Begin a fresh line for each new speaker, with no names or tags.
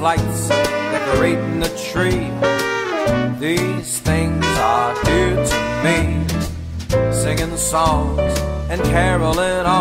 Christmas lights decorating the tree. These things are dear to me. Singing songs and caroling on.